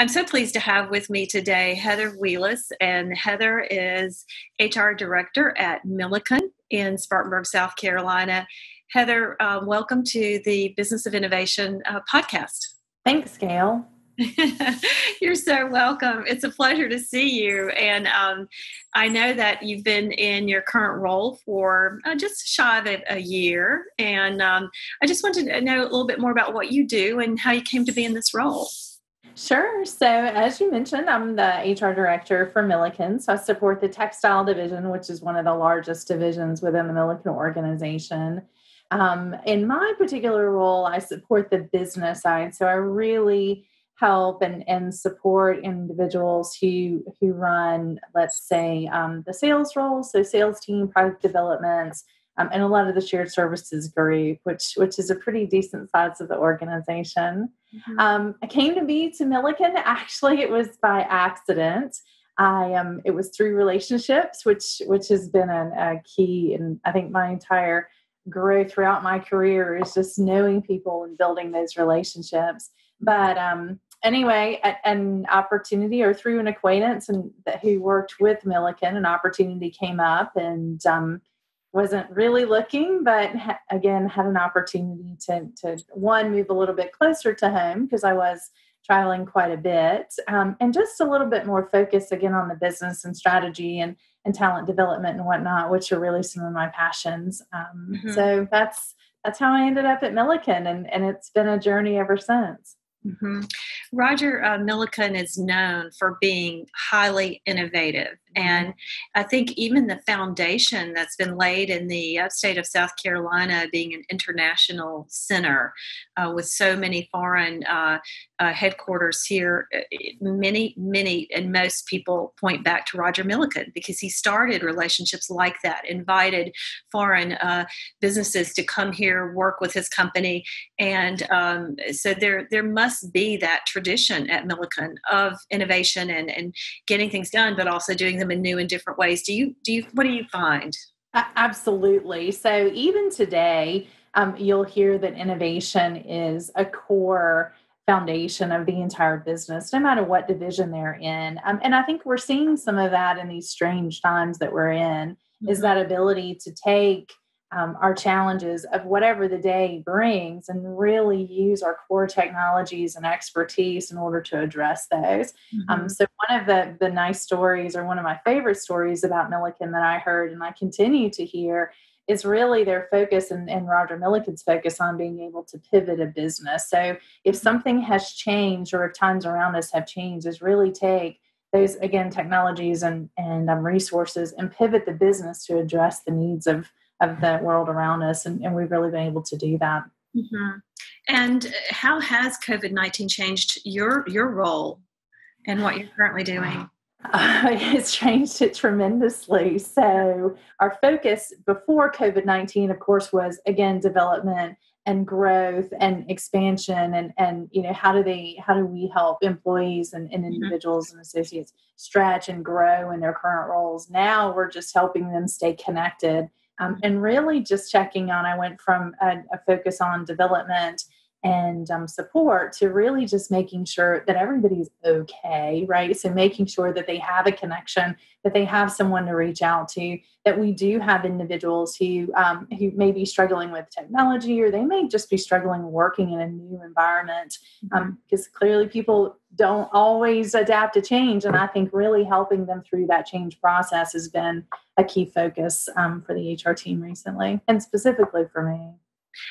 I'm so pleased to have with me today Heather Wheless, and Heather is HR Director at Milliken in Spartanburg, South Carolina. Heather, uh, welcome to the Business of Innovation uh, podcast. Thanks, Gail. You're so welcome. It's a pleasure to see you. And um, I know that you've been in your current role for uh, just shy of a, a year. And um, I just wanted to know a little bit more about what you do and how you came to be in this role. Sure. So, as you mentioned, I'm the HR director for Milliken. So, I support the textile division, which is one of the largest divisions within the Milliken organization. Um, in my particular role, I support the business side. So, I really help and, and support individuals who who run, let's say, um, the sales roles, so sales team, product development, um, and a lot of the shared services group, which which is a pretty decent size of the organization. Mm-hmm. Um, I came to be to Milliken. Actually, it was by accident. I um, it was through relationships, which which has been a, a key, and I think my entire growth throughout my career is just knowing people and building those relationships. But um, anyway, a, an opportunity or through an acquaintance and that who worked with Milliken, an opportunity came up, and um, wasn't really looking, but ha- again, had an opportunity to, to one, move a little bit closer to home because I was traveling quite a bit um, and just a little bit more focus again on the business and strategy and, and talent development and whatnot, which are really some of my passions. Um, mm-hmm. So that's, that's how I ended up at Milliken and, and it's been a journey ever since. Mm-hmm. Roger uh, Milliken is known for being highly innovative. Mm-hmm. And I think even the foundation that's been laid in the state of South Carolina being an international center uh, with so many foreign uh, uh headquarters here, uh, many, many, and most people point back to Roger Milliken because he started relationships like that, invited foreign uh, businesses to come here, work with his company. And um, so there, there must be that tradition at Milliken of innovation and, and getting things done, but also doing them in new and different ways. Do you do you what do you find? Absolutely. So even today, um, you'll hear that innovation is a core foundation of the entire business, no matter what division they're in. Um, and I think we're seeing some of that in these strange times that we're in. Mm-hmm. Is that ability to take um, our challenges of whatever the day brings and really use our core technologies and expertise in order to address those. Um, mm-hmm. Um, so, one of the, the nice stories, or one of my favorite stories about Milliken that I heard and I continue to hear, is really their focus and, and Roger Milliken's focus on being able to pivot a business. So, if mm-hmm. something has changed or if times around us have changed, is really take those again technologies and and um, resources and pivot the business to address the needs of of the world around us, and, and we've really been able to do that. Mm-hmm. And how has COVID nineteen changed your your role and what you're currently doing? Uh, it's changed it tremendously. So our focus before COVID nineteen, of course, was again development and growth and expansion and and you know how do they how do we help employees and, and mm-hmm. individuals mm-hmm. and associates stretch and grow in their current roles now we're just helping them stay connected um, and really just checking on. I went from a, a focus on development and um, support to really just making sure that everybody's okay, right? So making sure that they have a connection, that they have someone to reach out to, that we do have individuals who um, who may be struggling with technology or they may just be struggling working in a new environment um, because clearly people don't always adapt to change, and I think really helping them through that change process has been a key focus um, for the HR team recently, and specifically for me.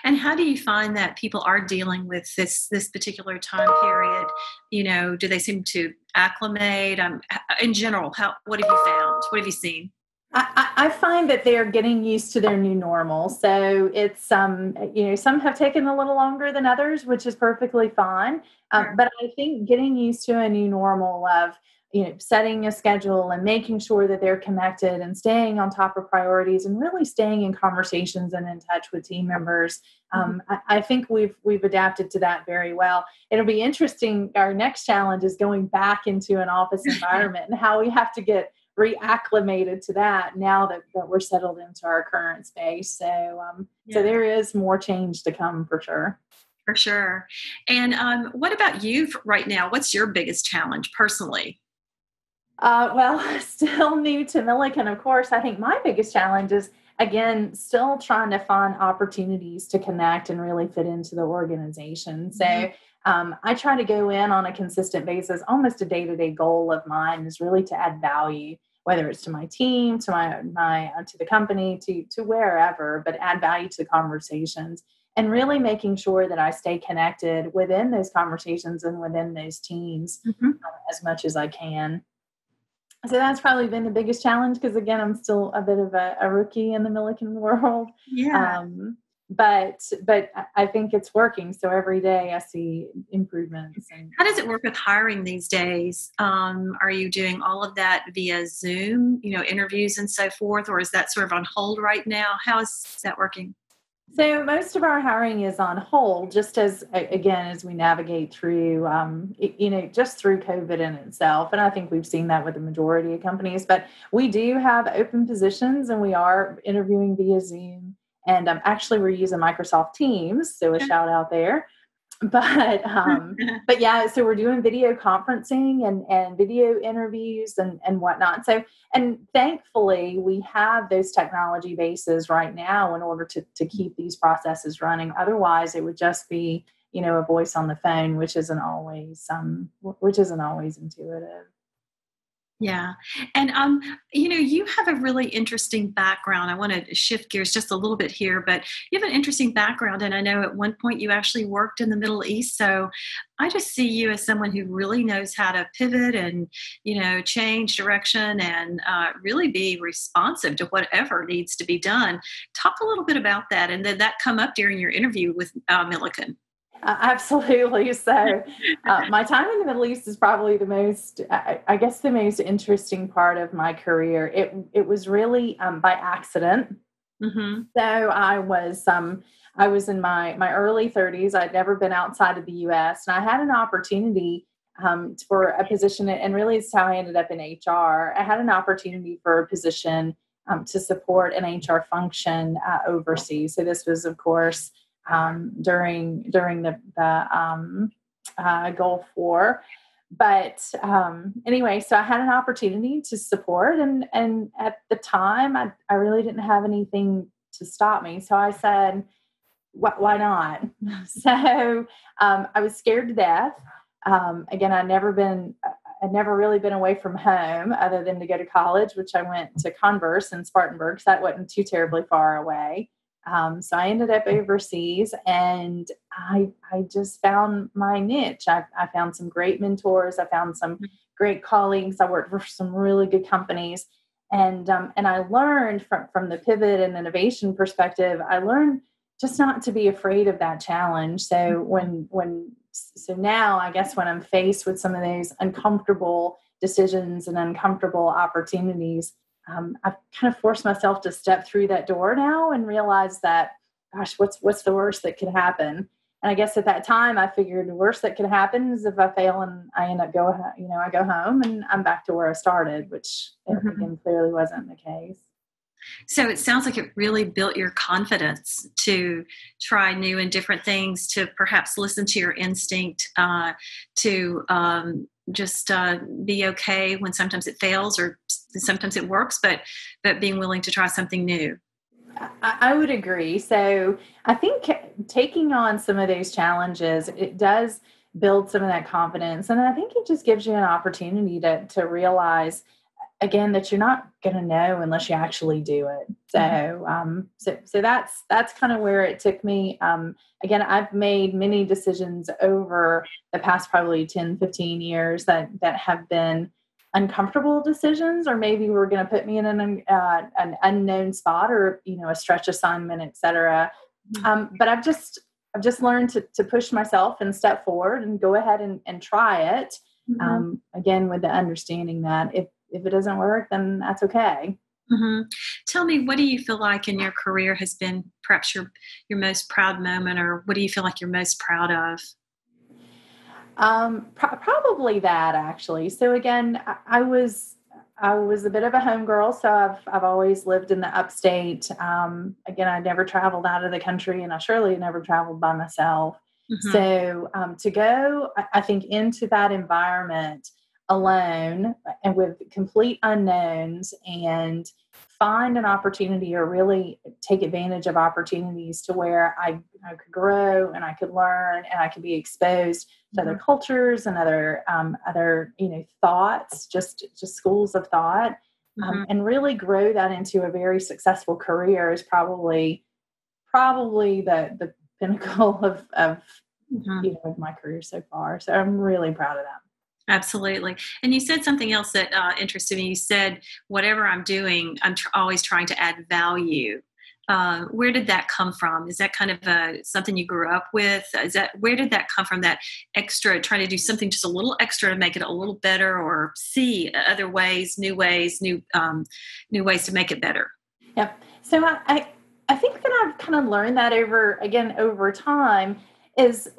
And how do you find that people are dealing with this this particular time period? You know, do they seem to acclimate? Um, in general, how what have you found? What have you seen? I, I, find that they are getting used to their new normal. So it's um you know some have taken a little longer than others, which is perfectly fine. Um, sure. But I think getting used to a new normal of you know setting a schedule and making sure that they're connected and staying on top of priorities and really staying in conversations and in touch with team members um, mm-hmm. I, I, think we've we've adapted to that very well it'll be interesting our next challenge is going back into an office environment and how we have to get reacclimated to that now that, that we're settled into our current space so um, yeah. so there is more change to come for sure For sure. And um, what about you right now? What's your biggest challenge personally? Uh, well, still new to Milliken, of course. I think my biggest challenge is again still trying to find opportunities to connect and really fit into the organization. So. Mm-hmm. Um, I try to go in on a consistent basis. Almost a day to day goal of mine is really to add value, whether it's to my team, to my my uh, to the company, to to wherever, but add value to the conversations and really making sure that I stay connected within those conversations and within those teams mm-hmm. uh, as much as I can. So that's probably been the biggest challenge because again, I'm still a bit of a, a rookie in the Milliken world. Yeah. Um, but but I think it's working. So every day I see improvements. And, How does it work with hiring these days? Um, are you doing all of that via Zoom, you know, interviews and so forth, or is that sort of on hold right now? How is that working? So most of our hiring is on hold, just as again as we navigate through, um, you know, just through COVID in itself. And I think we've seen that with the majority of companies. But we do have open positions, and we are interviewing via Zoom. And um, actually, we're using Microsoft Teams, so a shout out there. But um but yeah so we're doing video conferencing and and video interviews and and whatnot. So and thankfully we have those technology bases right now in order to to keep these processes running. Otherwise it would just be you know a voice on the phone which isn't always um which isn't always intuitive yeah. And um, you know, you have a really interesting background. I want to shift gears just a little bit here, but you have an interesting background and I know at one point you actually worked in the Middle East. So I just see you as someone who really knows how to pivot and, you know, change direction and uh, really be responsive to whatever needs to be done. Talk a little bit about that. And did that come up during your interview with uh, Milliken? Uh, absolutely. So, uh, my time in the Middle East is probably the most, I, I, guess, the most interesting part of my career. It it was really um, by accident. Mm-hmm. So I was um, I was in my my early 30s. I'd never been outside of the U.S. and I had an opportunity um, for a position, and really it's how I ended up in HR. I had an opportunity for a position um, to support an HR function uh, overseas. So this was, of course um, during during the the um, uh, Gulf War. But um, anyway, so I had an opportunity to support, and and at the time, I I really didn't have anything to stop me. So I said, why not? so um, I was scared to death. Um, again, I'd never been, I'd never really been away from home other than to go to college, which I went to Converse in Spartanburg. So that wasn't too terribly far away. Um, so I ended up overseas and I, I just found my niche. I, I found some great mentors. I found some mm-hmm. great colleagues. I worked for some really good companies. And, um, and I learned from, from the pivot and innovation perspective, I learned just not to be afraid of that challenge. So mm-hmm. when, when, so now I guess when I'm faced with some of those uncomfortable decisions and uncomfortable opportunities, um, I've kind of forced myself to step through that door now and realize that, gosh, what's what's the worst that could happen? And I guess at that time, I figured the worst that could happen is if I fail and I end up go, you know, I go home and I'm back to where I started, which mm-hmm. again clearly wasn't the case. So it sounds like it really built your confidence to try new and different things, to perhaps listen to your instinct, uh, to um, just uh, be okay when sometimes it fails or sometimes it works, but but being willing to try something new. I would agree. So I think taking on some of those challenges, it does build some of that confidence, and I think it just gives you an opportunity to to realize again that you're not going to know unless you actually do it so mm-hmm. um so so that's that's kind of where it took me um again i've made many decisions over the past probably 10 15 years that that have been uncomfortable decisions or maybe we're going to put me in an uh, an unknown spot or you know a stretch assignment etc mm-hmm. um but i've just i've just learned to, to push myself and step forward and go ahead and, and try it mm-hmm. um again with the understanding that if if it doesn't work, then that's okay. Mm-hmm. Tell me, what do you feel like in your career has been perhaps your your most proud moment, or what do you feel like you're most proud of? Um, pro- probably that actually. So again, I, I, was I was a bit of a homegirl, so I've I've always lived in the upstate. Um, again, I never traveled out of the country, and I surely never traveled by myself. Mm-hmm. So um, to go, I think, into that environment alone and with complete unknowns and find an opportunity or really take advantage of opportunities to where I, I could grow and I could learn and I could be exposed to mm-hmm. other cultures and other um, other you know thoughts, just just schools of thought, um, mm-hmm. and really grow that into a very successful career is probably probably the the pinnacle of of mm-hmm. you know my career so far. So I'm really proud of that. Absolutely. And you said something else that uh, interested me. You said, whatever I'm doing, I'm tr- always trying to add value. Uh, where did that come from? Is that kind of uh, something you grew up with? Is that where did that come from? That extra, trying to do something just a little extra to make it a little better, or see other ways, new ways, new um, new ways to make it better. Yep. So I, I I think that I've kind of learned that over again over time is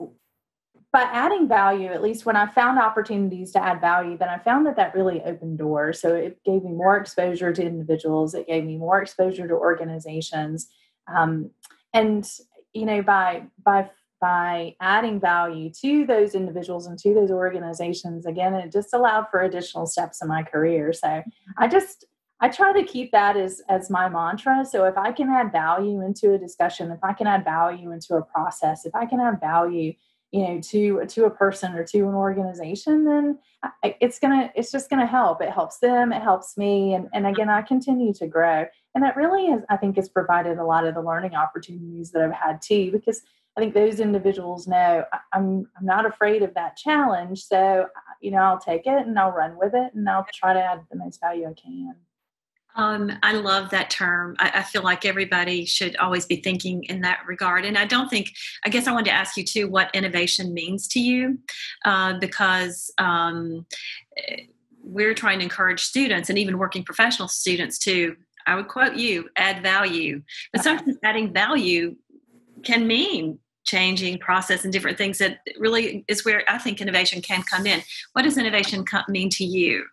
by adding value, at least when I found opportunities to add value, then I found that that really opened doors. So it gave me more exposure to individuals, it gave me more exposure to organizations, um, and you know by by by adding value to those individuals and to those organizations, again, it just allowed for additional steps in my career. So I just I try to keep that as as my mantra. So if I can add value into a discussion, if I can add value into a process, if I can add value you know to to a person or to an organization then it's gonna it's just gonna help. It helps them it helps me and, and again i continue to grow. And that really is i think has provided a lot of the learning opportunities that i've had too because i think those individuals know i'm i'm not afraid of that challenge so you know i'll take it and i'll run with it and i'll try to add the most value i can um, I love that term. I, I, feel like everybody should always be thinking in that regard. And I don't think, I guess I wanted to ask you too what innovation means to you, uh, because um, we're trying to encourage students and even working professional students to, I would quote you, add value. But sometimes adding value can mean changing process and different things that really is where I think innovation can come in. What does innovation mean to you?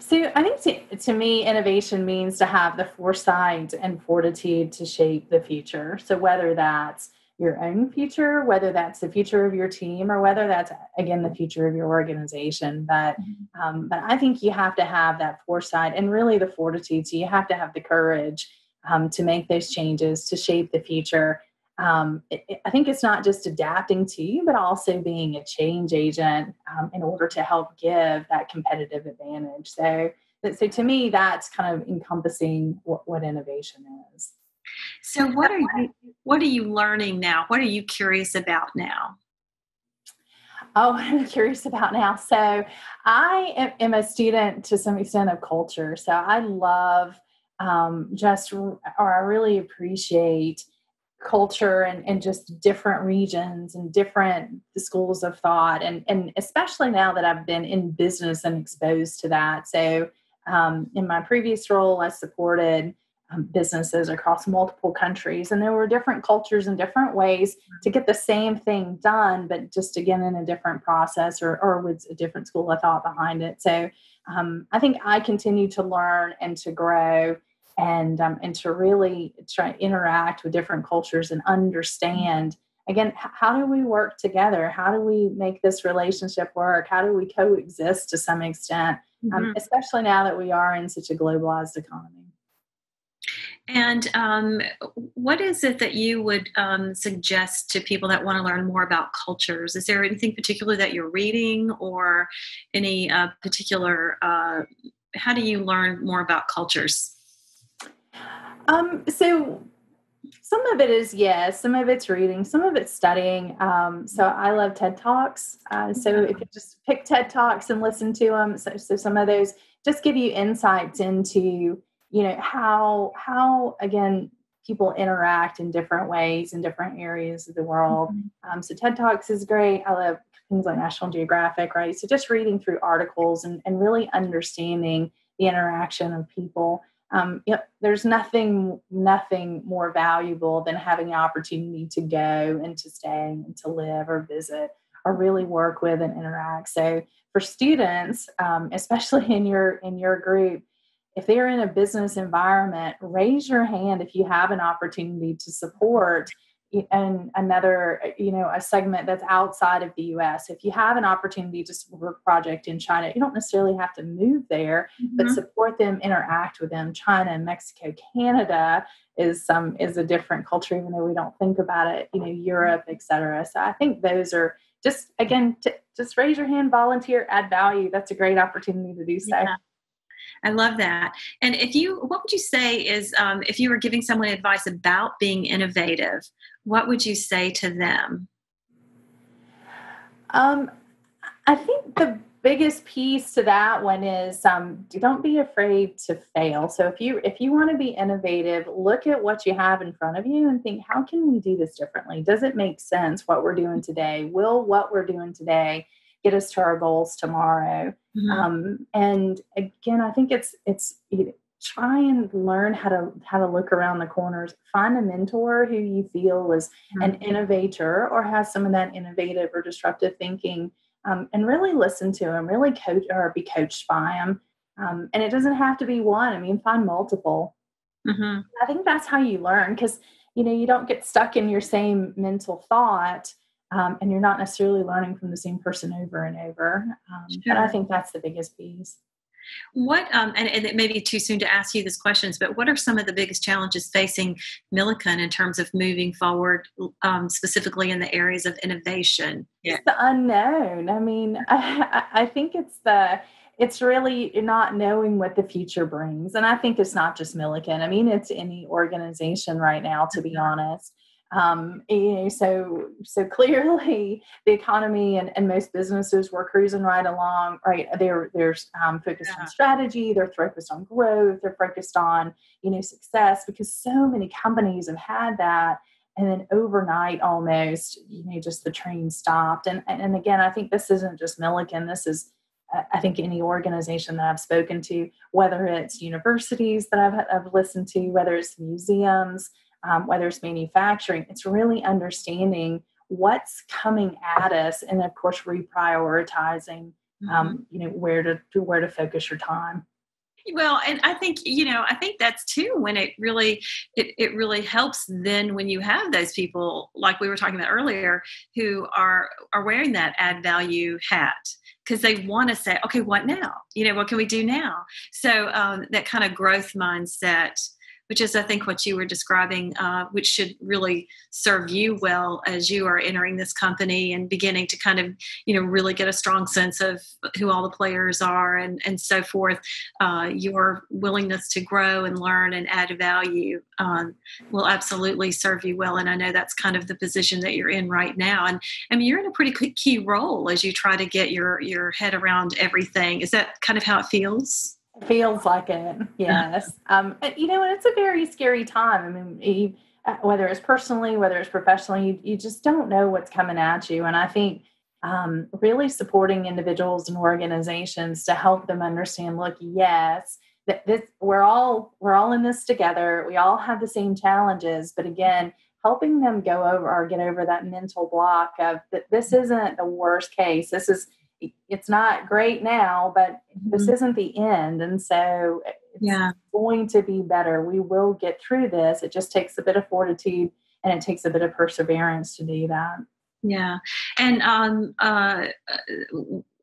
So I think to, to, me, innovation means to have the foresight and fortitude to shape the future. So whether that's your own future, whether that's the future of your team, or whether that's again the future of your organization. But mm-hmm. um, but I think you have to have that foresight and really the fortitude. So you have to have the courage um, to make those changes to shape the future um, it, it, I think it's not just adapting to you, but also being a change agent um, in order to help give that competitive advantage. So, so to me, that's kind of encompassing what, what innovation is. So, what are you what are you learning now? What are you curious about now? Oh, I'm curious about now. So, I am, am a student to some extent of culture. So, I love um, just, or I really appreciate culture and, and just different regions and different schools of thought. And, and especially now that i've been in business and exposed to that. So um, in my previous role i supported um, businesses across multiple countries and there were different cultures and different ways to get the same thing done but just again in a different process or, or with a different school of thought behind it. So um, i think i continue to learn and to grow and um, and to really try to interact with different cultures and understand again how do we work together how do we make this relationship work how do we coexist to some extent um, mm-hmm. um, especially now that we are in such a globalized economy and um, what is it that you would um, suggest to people that want to learn more about cultures? Is there anything particular that you're reading or any uh, particular, uh, how do you learn more about cultures? Um, so some of it is yes, some of it's reading, some of it's studying. Um, so I love TED Talks. Uh, so if you just pick TED Talks and listen to them, so, so some of those just give you insights into you know how how again people interact in different ways in different areas of the world. Mm-hmm. Um, so TED Talks is great. I love things like National Geographic, right? So just reading through articles and, and really understanding the interaction of people um, know, there's nothing nothing more valuable than having the opportunity to go and to stay and to live or visit or really work with and interact. So for students, um, especially in your in your group, if they're in a business environment, raise your hand if you have an opportunity to support and another you know a segment that's outside of the us if you have an opportunity to support a project in china you don't necessarily have to move there mm-hmm. but support them interact with them. China mexico canada is some is a different culture even though we don't think about it you know europe etc so i think those are just again t- just raise your hand volunteer add value. That's a great opportunity to do so. Yeah. I love that. And if you, what would you say is, um, if you were giving someone advice about being innovative, what would you say to them? Um, I think the biggest piece to that one is um, don't be afraid to fail. So if you if you want to be innovative, look at what you have in front of you and think, how can we do this differently? Does it make sense what we're doing today? Will what we're doing today get us to our goals tomorrow? Mm-hmm. Um, and again, I think it's it's try and learn how to how to look around the corners. Find a mentor who you feel is mm-hmm. an innovator or has some of that innovative or disruptive thinking, um, and really listen to them. Really coach or be coached by them. Um, and it doesn't have to be one. I mean, find multiple. Mm-hmm. I think that's how you learn because you know you don't get stuck in your same mental thought um, and you're not necessarily learning from the same person over and over. Um, sure. But I think that's the biggest piece. What um, and, and, it may be too soon to ask you these questions, but what are some of the biggest challenges facing Milliken in terms of moving forward, um, specifically in the areas of innovation? Yeah. It's the unknown. I mean, I, I think it's the it's really not knowing what the future brings, and I think it's not just Milliken. I mean, it's any organization right now, to be mm-hmm. honest. Um, you know, so so clearly the economy and, and most businesses were cruising right along. Right, they're they're um, focused yeah. on strategy. They're focused on growth. They're focused on you know success because so many companies have had that. And then overnight, almost, you know, just the train stopped. And and again, I think this isn't just Milliken. This is I think any organization that I've spoken to, whether it's universities that I've, I've listened to, whether it's museums, um, whether it's manufacturing, it's really understanding what's coming at us, and of course reprioritizing. Um, mm-hmm. you know where to, to where to focus your time. Well, and I think you know, I think that's too when it really it, it really helps then when you have those people like we were talking about earlier who are are wearing that add value hat because they want to say, okay, what now? You know, what can we do now? So um, that kind of growth mindset which is, I think, what you were describing, uh, which should really serve you well as you are entering this company and beginning to kind of, you know, really get a strong sense of who all the players are and, and so forth. Uh, your willingness to grow and learn and add value um, will absolutely serve you well. And I know that's kind of the position that you're in right now. And I mean, you're in a pretty key role as you try to get your your head around everything. Is that kind of how it feels? Feels like it, yes. um, you know, and it's a very scary time. I mean, you, uh, whether it's personally, whether it's professionally, you, you, just don't know what's coming at you. And I think um, really supporting individuals and organizations to help them understand, look, yes, that this we're all we're all in this together. We all have the same challenges, but again, helping them go over or get over that mental block of that this isn't the worst case. This is it's not great now, but mm-hmm. this isn't the end. And so it's yeah. going to be better. We will get through this. It just takes a bit of fortitude and it takes a bit of perseverance to do that. Yeah. And um, uh,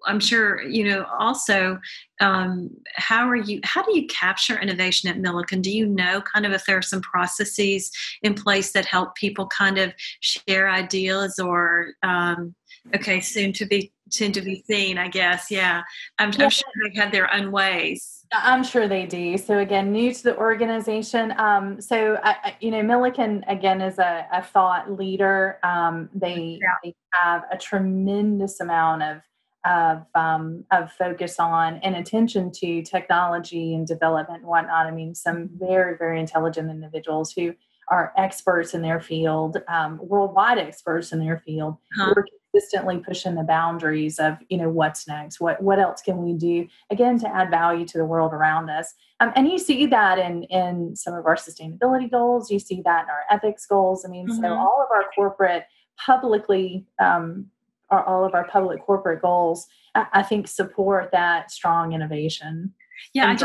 I'm sure, you know, also, um, how are you, how do you capture innovation at Milliken? Do you know kind of if there are some processes in place that help people kind of share ideas or, um, okay, soon to be soon to be seen, I guess. Yeah. I'm, yeah. I'm sure they have their own ways. I'm sure they do. So again, new to the organization. Um, so I, you know, Milliken again is a, a thought leader. Um, they, yeah. they have a tremendous amount of of um, of focus on and attention to technology and development and whatnot. I mean, some very very intelligent individuals who are experts in their field, um, worldwide experts in their field, huh consistently pushing the boundaries of you know what's next? What what else can we do again to add value to the world around us? Um, and you see that in in some of our sustainability goals. You see that in our ethics goals. I mean mm-hmm. so all of our corporate publicly um, all of our public corporate goals I, I think support that strong innovation yeah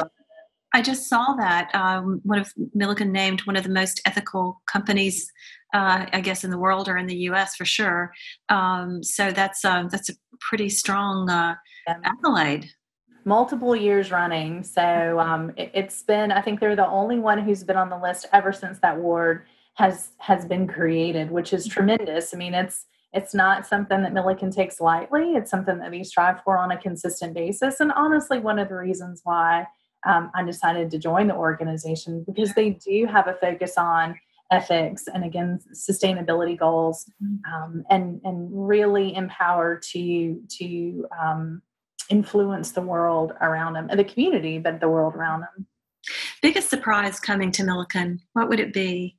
I just, saw that um, one of Milliken named one of the most ethical companies, uh, I guess, in the world or in the U.S. for sure. Um, so that's uh, that's a pretty strong uh, accolade. Multiple years running. So um, it, it's been. I think they're the only one who's been on the list ever since that award has has been created, which is tremendous. I mean, it's it's not something that Milliken takes lightly. It's something that we strive for on a consistent basis. And honestly, one of the reasons why um, I decided to join the organization because they do have a focus on ethics and again sustainability goals mm-hmm. um, and and really empower to to um, influence the world around them and the community but the world around them biggest surprise coming to milliken what would it be?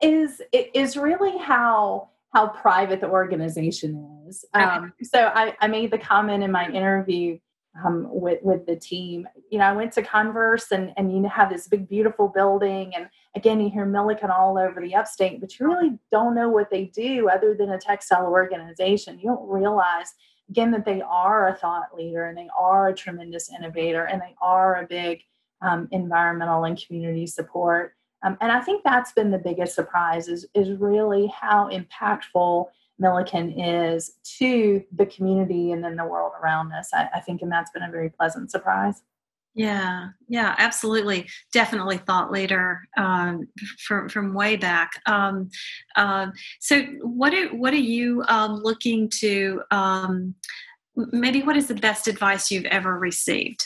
Is it is really how how private the organization is. Um, so I, I made the comment in my interview um, with with the team. You know, I went to Converse, and and you have this big, beautiful building, and again, you hear Milliken all over the upstate, but you really don't know what they do other than a textile organization. You don't realize again that they are a thought leader, and they are a tremendous innovator, and they are a big um, environmental and community support. Um, and I think that's been the biggest surprise is is really how impactful Milliken is to the community and then the world around us. I, I think, and that's been a very pleasant surprise. Yeah, yeah, absolutely, definitely thought leader um, from from way back. Um, uh, so, what are what are you um, looking to? Um, maybe what is the best advice you've ever received?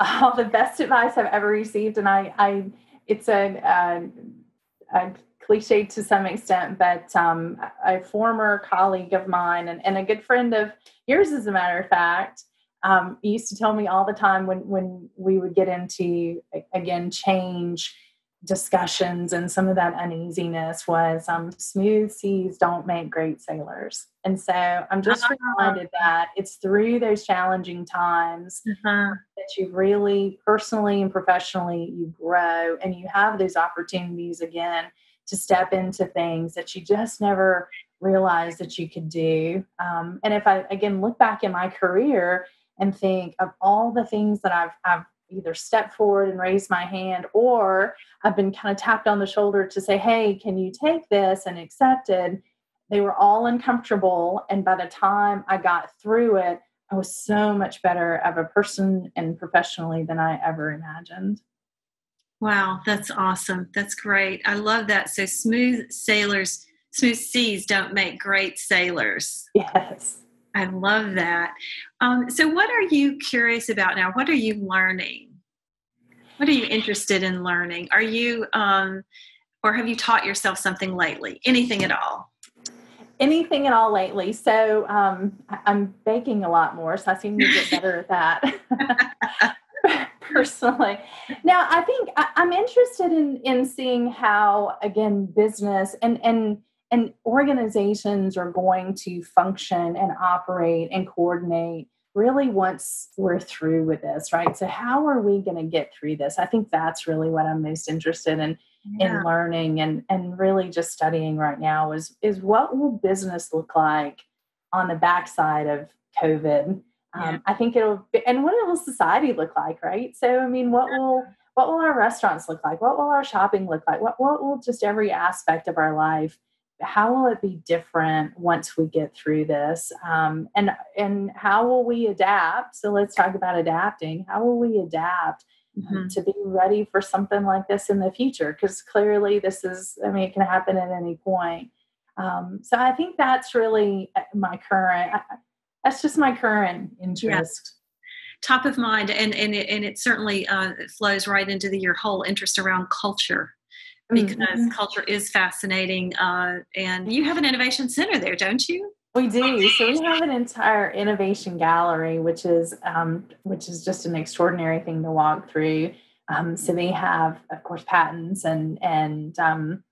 Oh, the best advice I've ever received, and I, I it's a, a, a cliche to some extent, but um, a former colleague of mine and, and, a good friend of yours, as a matter of fact, um, used to tell me all the time when when we would get into again change discussions and some of that uneasiness was um, smooth seas don't make great sailors and so i'm just uh-huh. reminded that it's through those challenging times uh-huh. that you really personally and professionally you grow and you have those opportunities again to step into things that you just never realized that you could do. Um, and if I again look back in my career and think of all the things that I've, I've either stepped forward and raised my hand or I've been kind of tapped on the shoulder to say, hey, can you take this and accepted? They were all uncomfortable. And by the time I got through it, I was so much better of a person and professionally than I ever imagined. Wow, that's awesome. That's great. I love that. So smooth sailors, smooth seas don't make great sailors. Yes. I love that. Um, so, what are you curious about now? What are you learning? What are you interested in learning? Are you, um, or have you taught yourself something lately? Anything at all? Anything at all lately. So, um, I'm baking a lot more, so I seem to get better at that. personally. Now, I think I, am interested in in seeing how again business and and and organizations are going to function and operate and coordinate really once we're through with this, right? So how are we going to get through this? I think that's really what I'm most interested in yeah. in learning and and really just studying right now is is what will business look like on the backside of COVID um, yeah. I think it'll be, and what will society look like, right? So, I mean, what will what will our restaurants look like? What will our shopping look like? What what will just every aspect of our life? How will it be different once we get through this? Um, and and how will we adapt? So let's talk about adapting. How will we adapt mm-hmm. to be ready for something like this in the future? Because clearly, this is I mean, it can happen at any point. Um, so I think that's really uh, my current. I, that's just my current interest. Top of mind, and and it, and it certainly uh, flows right into the, your whole interest around culture because mm-hmm. culture is fascinating. Uh, and you have an innovation center there, don't you? We do. So we have an entire innovation gallery, which is um, which is just an extraordinary thing to walk through. Um, so they have, of course, patents and and um,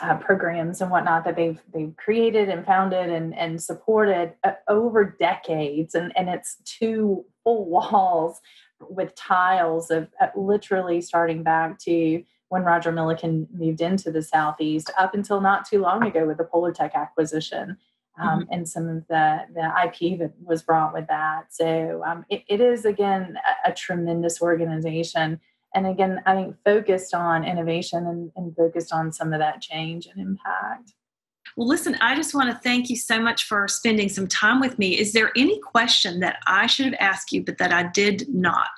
uh, programs and whatnot that they've they've created and founded and and supported uh, over decades, and and it's two full walls with tiles of uh, literally starting back to when Roger Milliken moved into the southeast up until not too long ago with the Polartec acquisition. um, mm-hmm. and some of the the IP that was brought with that. So um, it, it is again a, a, tremendous organization, and again I think focused on innovation and, and focused on some of that change and impact. Well, listen, I just want to thank you so much for spending some time with me. Is there any question that I should have asked you, but that I did not?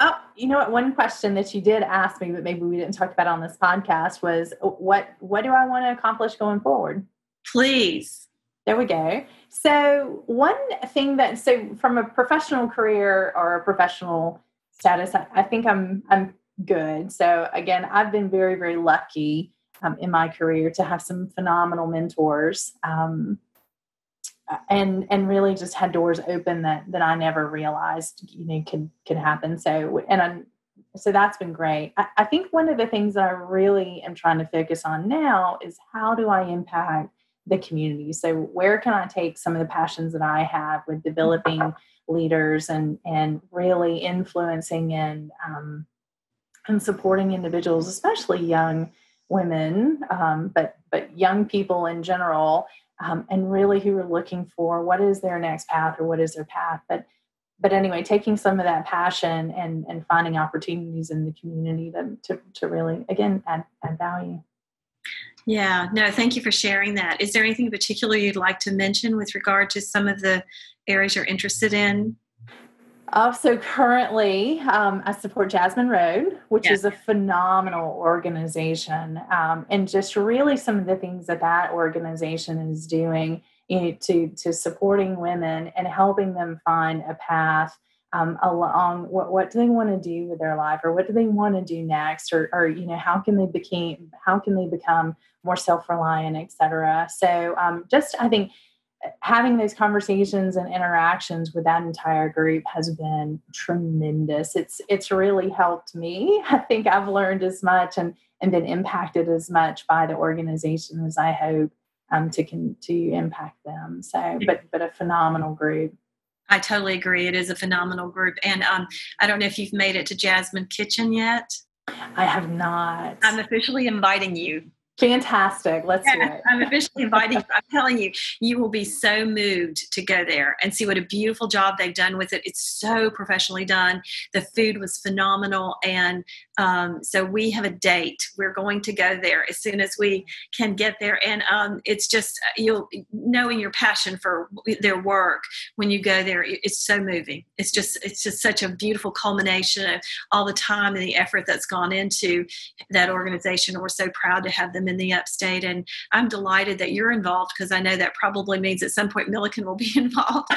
Oh, you know what? One question that you did ask me, but maybe we didn't talk about on this podcast was uh, what what do I want to accomplish going forward? Please. There we go. So one thing that so from a professional career or a professional status, I, think I'm I'm good. So again, I've been very very lucky um, in my career to have some phenomenal mentors. Um, and and really just had doors open that that I never realized you know could could happen. So and I'm so that's been great. I, I think one of the things that I really am trying to focus on now is how do I impact the community? So where can I take some of the passions that I have with developing leaders and and really influencing and um, and supporting individuals, especially young women, um, but but young people in general, um, and really who are looking for what is their next path or what is their path. But but anyway, taking some of that passion and and finding opportunities in the community to to, to really again add, add value. Yeah, no, thank you for sharing that. Is there anything in particular you'd like to mention with regard to some of the areas you're interested in? Uh, so currently, um, I support Jasmine Road, which is a phenomenal organization, um, and just really some of the things that that organization is doing you know, to to supporting women and helping them find a path um, along what what do they want to do with their life, or what do they want to do next, or or you know how can they become how can they become more self reliant, et cetera. So um, just I think having those conversations and interactions with that entire group has been tremendous. It's it's really helped me. I think I've learned as much and and been impacted as much by the organization as I hope um, to can to impact them. So, but but a phenomenal group. I totally agree. It is a phenomenal group, and um, I don't know if you've made it to Jasmine Kitchen yet. I have not. I'm officially inviting you Fantastic. Let's yeah, do it. I'm officially inviting you. I'm telling you, you will be so moved to go there and see what a beautiful job they've done with it. It's so professionally done. The food was phenomenal. And um, so we have a date. We're going to go there as soon as we can get there. And um, it's just, you'll knowing your passion for their work when you go there, it's so moving. It's just, it's just such a beautiful culmination of all the time and the effort that's gone into that organization. We're so proud to have them in the upstate. And I'm delighted that you're involved because I know that probably means at some point Milliken will be involved.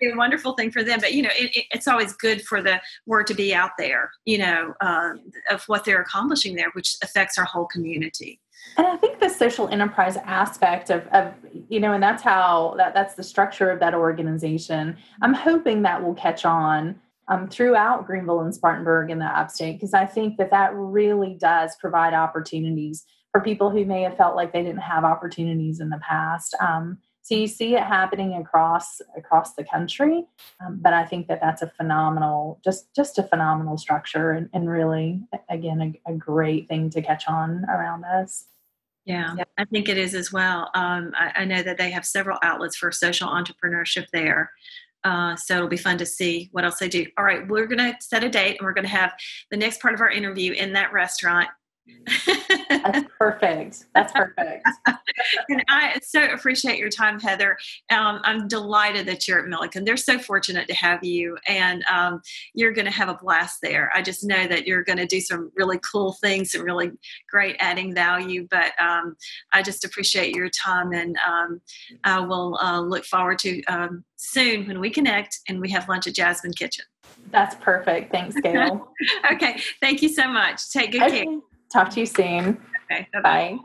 Be a wonderful thing for them. But, you know, it, it, it's always good for the word to be out there, you know, uh, of what they're accomplishing there, which affects our whole community. And I think the social enterprise aspect of, of, you know, and that's how that that's the structure of that organization. I'm hoping that will catch on um, throughout Greenville and Spartanburg in the upstate because I think that that really does provide opportunities for people who may have felt like they didn't have opportunities in the past. Um, so you see it happening across across the country, um, but I think that that's a phenomenal, just just a phenomenal structure, and, and really, again, a, a, great thing to catch on around us. Yeah, yeah. I think it is as well. Um, I, I, know that they have several outlets for social entrepreneurship there. Uh, so it'll be fun to see what else they do. All right, we're going to set a date and we're going to have the next part of our interview in that restaurant. That's perfect. That's perfect. and I so appreciate your time, Heather. Um, I'm delighted that you're at Milliken. They're so fortunate to have you, and um, you're going to have a blast there. I just know that you're going to do some really cool things and really great adding value. But um, I just appreciate your time, and um, I will uh, look forward to um, soon when we connect and we have lunch at Jasmine Kitchen. That's perfect. Thanks, Gail. okay. Thank you so much. Take good okay. care. Talk to you soon. Okay. Bye-bye. bye